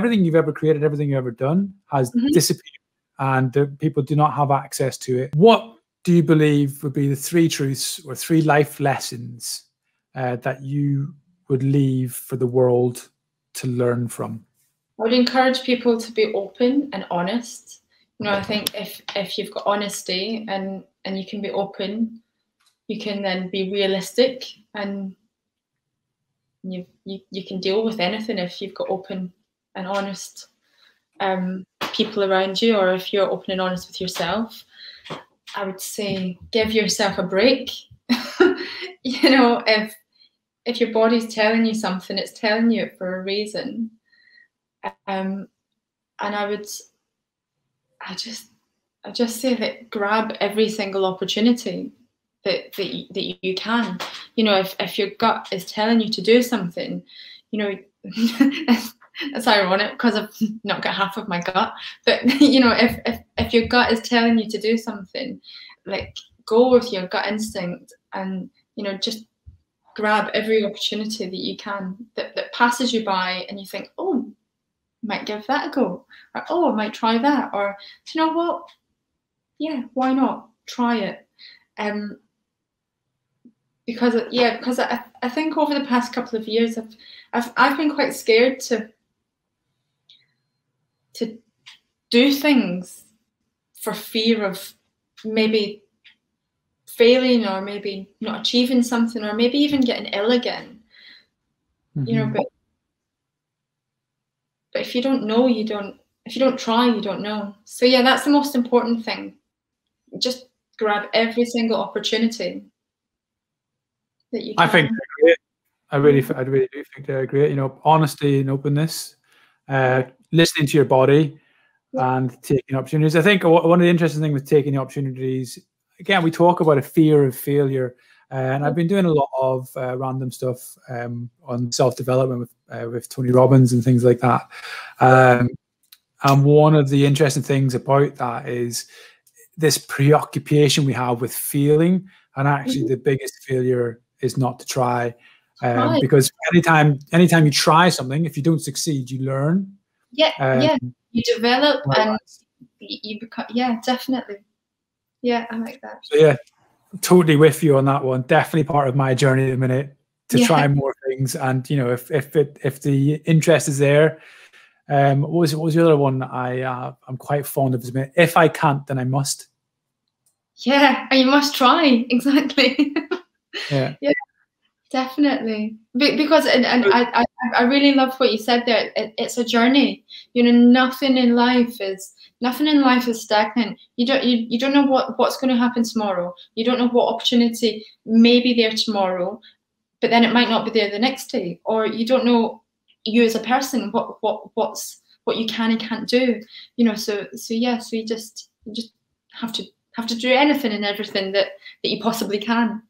everything you've ever created, everything you've ever done has mm-hmm. disappeared, and the, people do not have access to it. What do you believe would be the three truths or three life lessons uh, that you would leave for the world to learn from? I would encourage people to be open and honest. You know, I think if if you've got honesty and and you can be open, you can then be realistic and you you, you can deal with anything if you've got open and honest um, people around you, or if you're open and honest with yourself. I would say give yourself a break. you know, if if your body's telling you something, it's telling you it for a reason. Um, and I would, I just, I just say that grab every single opportunity that that you, that you can. You know, if if your gut is telling you to do something, you know, it's ironic because I've not got half of my gut. But you know, if if if your gut is telling you to do something, like go with your gut instinct and you know just grab every opportunity that you can that, that passes you by and you think, oh, might give that a go. Or oh, I might try that. Or you know what? Yeah, why not? Try it. Um because yeah, because I, I think over the past couple of years I've I've I've been quite scared to to do things for fear of maybe failing or maybe not achieving something or maybe even getting ill again. Mm-hmm. You know, mm-hmm. but but if you don't know, you don't if you don't try, you don't know. So yeah, that's the most important thing. Just grab every single opportunity that you can. I think I really, I really do think they're great. You know, honesty and openness, uh, listening to your body, yeah. and taking opportunities. I think one of the interesting things with taking the opportunities, again, we talk about a fear of failure, uh, and I've been doing a lot of uh, random stuff um, on self development with uh, with Tony Robbins and things like that. Um, and one of the interesting things about that is this preoccupation we have with feeling, and actually, mm-hmm. the biggest failure is not to try. Um, right. Because anytime, anytime you try something, if you don't succeed, you learn. Yeah, um, yeah, you develop and you become. Yeah, definitely. Yeah, I like that. So yeah, totally with you on that one. Definitely part of my journey at the minute to yeah. try more things. And you know, if if it if the interest is there, um, what was what was the other one I uh, I'm quite fond of? If I can't, then I must. Yeah, you must try exactly. yeah. Yeah. Definitely, Be- because and, and I, I I really love what you said there. It, it's a journey. You know, nothing in life is nothing in life is stagnant. You don't you, you don't know what what's going to happen tomorrow. You don't know what opportunity may be there tomorrow, but then it might not be there the next day. Or you don't know you as a person what what what's what you can and can't do. You know, so so yeah, so you just you just have to have to do anything and everything that that you possibly can.